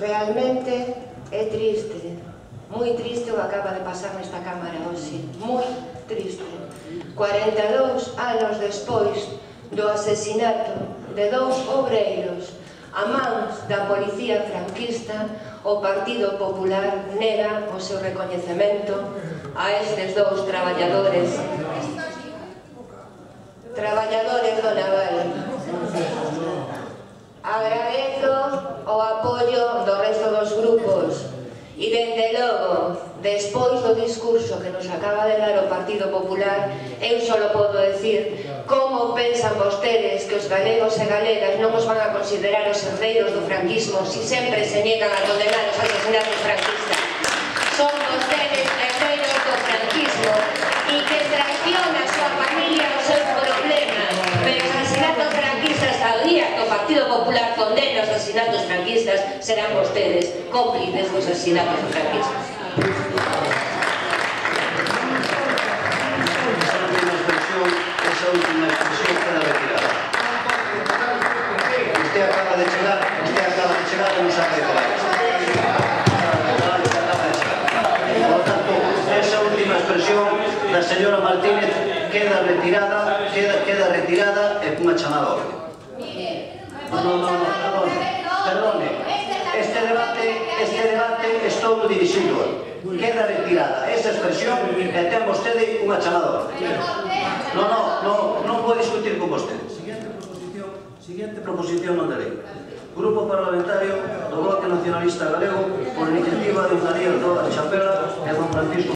Realmente é triste, moi triste o que acaba de pasar nesta Cámara hoxe, moi triste. 42 anos despois do asesinato de dous obreiros a mans da policía franquista, o Partido Popular nega o seu recoñecemento a estes dous traballadores traballadores do naval. resto dos grupos. E dende logo, despois do discurso que nos acaba de dar o Partido Popular, eu só podo decir como pensan vostedes que os galegos e galegas non os van a considerar os herdeiros do franquismo se si sempre se niegan a condenar os asesinatos franquistas. Popular condena os asesinatos franquistas serán vostedes cómplices dos asesinatos franquistas. esa última expresión queda retirada. Usted acaba de chegar, usted acaba de chegar e non sabe de. Por tanto, esa última expresión da señora Martínez queda retirada, queda, queda retirada e cunha chamada orde. No, no, no, dirixidos. Queda retirada esa expresión e ten vostede unha chamada. Non, non, non, non vou discutir con vostede. Siguiente proposición, siguiente proposición non de lei. Grupo Parlamentario do Bloque Nacionalista Galego por iniciativa de María Rodas Chapela e don Francisco